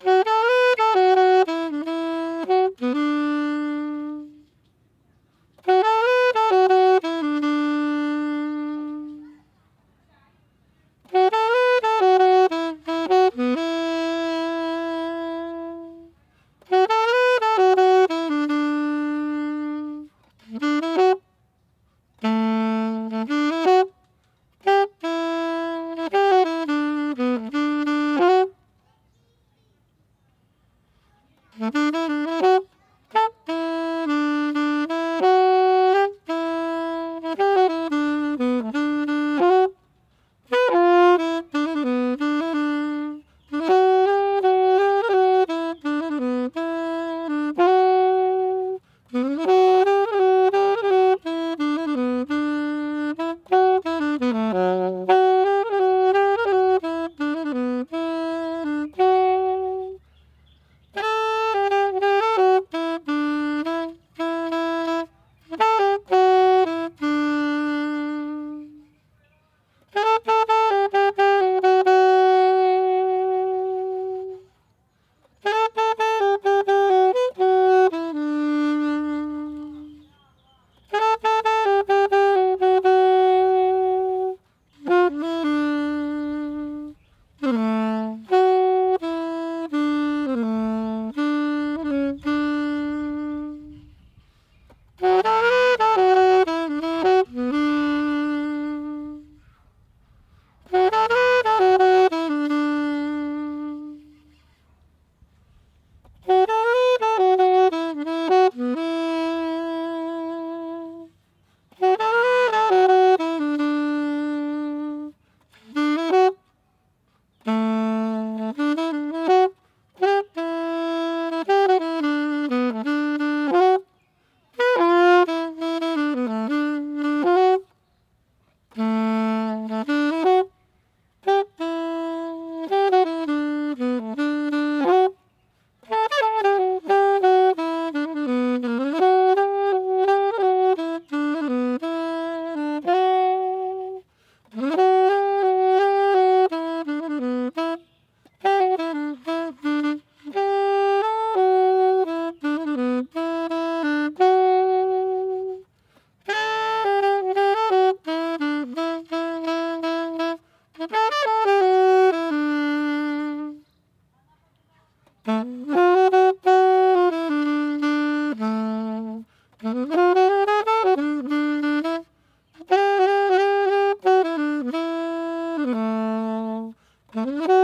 you. 음.